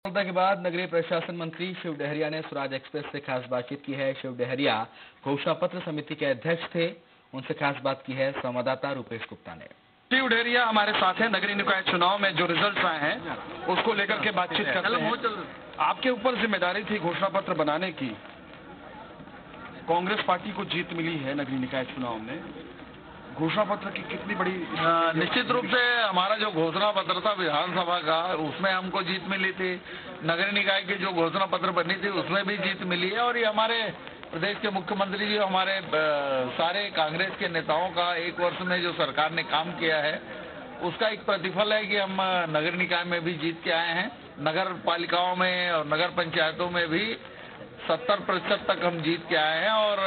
सफलता के बाद नगरीय प्रशासन मंत्री शिव डहरिया ने स्वराज एक्सप्रेस से खास बातचीत की है। शिव डहरिया घोषणा पत्र समिति के अध्यक्ष थे। उनसे खास बात की है संवाददाता रूपेश गुप्ता ने। शिव डेरिया हमारे साथ हैं। नगरीय निकाय चुनाव में जो रिज़ल्ट आए हैं उसको लेकर के बातचीत करते हैं। आपके ऊपर ज़िम्मेदारी थी घोषणा पत्र बनाने की। कांग्रेस पार्टी को जीत मिली है नगरीय निकाय चुनाव में। घोषणा पत्र की कितनी बड़ी निश्चित रूप से हमारा जो घोषणा पत्र था विधानसभा का, उसमें हमको जीत मिली थी। नगर निकाय की जो घोषणा पत्र बनी थी, उसमें भी जीत मिली है। और ये हमारे प्रदेश के मुख्यमंत्री जी, हमारे सारे कांग्रेस के नेताओं का एक वर्ष में जो सरकार ने काम किया है, उसका एक प्रतिफल है कि हम नगर निकाय में भी जीत के आए हैं। नगर पालिकाओं में और नगर पंचायतों में भी सत्तर प्रतिशत तक हम जीत के आए हैं। और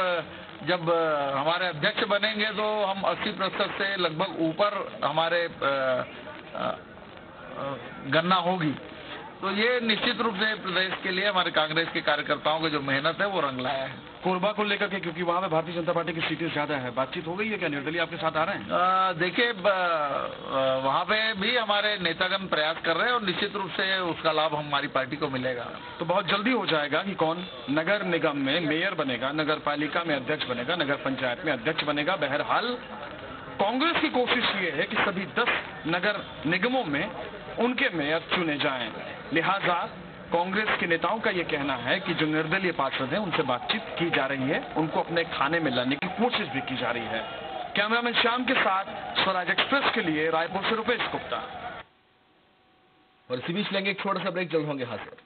जब हमारे अध्यक्ष बनेंगे तो हम 80 प्रतिशत से लगभग ऊपर हमारे गन्ना होगी। तो ये निश्चित रूप से प्रदेश के लिए हमारे कांग्रेस के कार्यकर्ताओं की जो मेहनत है वो रंग लाया है। कोरबा को लेकर के क्योंकि वहाँ पे भारतीय जनता पार्टी की सीटें ज़्यादा है बातचीत हो गई है क्या? निर्दलीय आपके साथ आ रहे हैं? देखिए वहाँ पे भी हमारे नेतागण प्रयास कर रहे हैं और निश्चित रूप से उसका लाभ हमारी पार्टी को मिलेगा। तो बहुत जल्दी हो जाएगा कि कौन? नगर निगम में मेयर बनेगा नगर पालिका में अध्यक्ष बनेगा नगर पंचायत में अध्यक्ष बनेगा। बहरहाल कांग्रेस की कोशिश ये है कि सभी दस नगर निगमों में उनके मेयर चुने जाएँ। लिहाजा कांग्रेस के नेताओं का यह कहना है कि जो निर्दलीय पार्षद हैं, उनसे बातचीत की जा रही है, उनको अपने खाने में लाने की कोशिश भी की जा रही है। कैमरामैन श्याम के साथ स्वराज एक्सप्रेस के लिए रायपुर से रुपेश गुप्ता। और इसी बीच लेंगे एक छोटा सा ब्रेक, जल्द होंगे हाजिर